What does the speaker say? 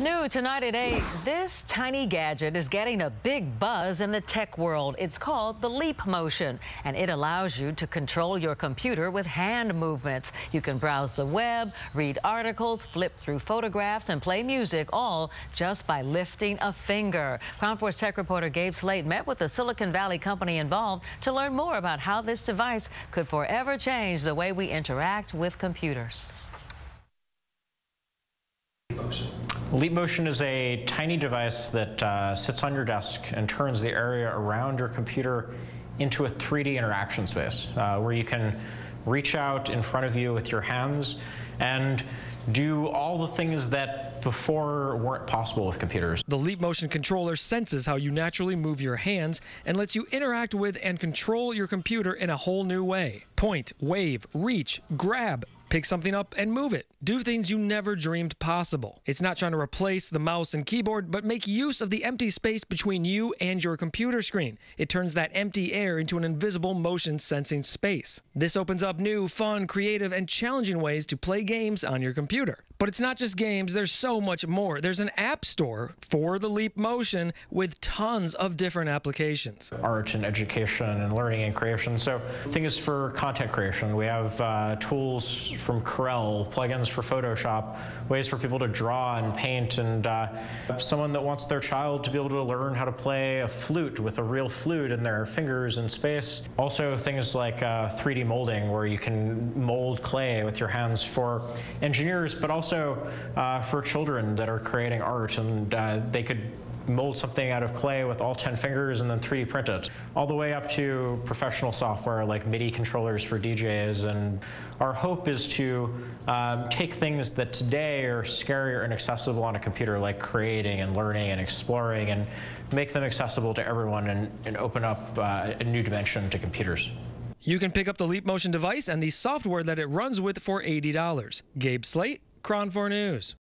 New tonight at 8, this tiny gadget is getting a big buzz in the tech world. It's called the Leap Motion, and it allows you to control your computer with hand movements. You can browse the web, read articles, flip through photographs, and play music, all just by lifting a finger. KRON 4's tech reporter Gabe Slate met with the Silicon Valley company involved to learn more about how this device could forever change the way we interact with computers. Leap Motion is a tiny device that uh, sits on your desk and turns the area around your computer into a 3D interaction space uh, where you can reach out in front of you with your hands and do all the things that before weren't possible with computers. The Leap Motion controller senses how you naturally move your hands and lets you interact with and control your computer in a whole new way. Point, wave, reach, grab, Pick something up and move it. Do things you never dreamed possible. It's not trying to replace the mouse and keyboard, but make use of the empty space between you and your computer screen. It turns that empty air into an invisible motion sensing space. This opens up new, fun, creative, and challenging ways to play games on your computer. But it's not just games, there's so much more. There's an app store for the Leap Motion with tons of different applications. Art and education and learning and creation. So things for content creation. We have uh, tools from Corel, plugins for Photoshop, ways for people to draw and paint, and uh, someone that wants their child to be able to learn how to play a flute with a real flute in their fingers in space. Also things like uh, 3D molding, where you can mold clay with your hands for engineers, but also uh, for children that are creating art, and uh, they could mold something out of clay with all 10 fingers and then 3D print it, all the way up to professional software like MIDI controllers for DJs. And our hope is to um, take things that today are scary or inaccessible on a computer, like creating and learning and exploring, and make them accessible to everyone and, and open up uh, a new dimension to computers. You can pick up the Leap Motion device and the software that it runs with for $80. Gabe Slate, KRON 4 News.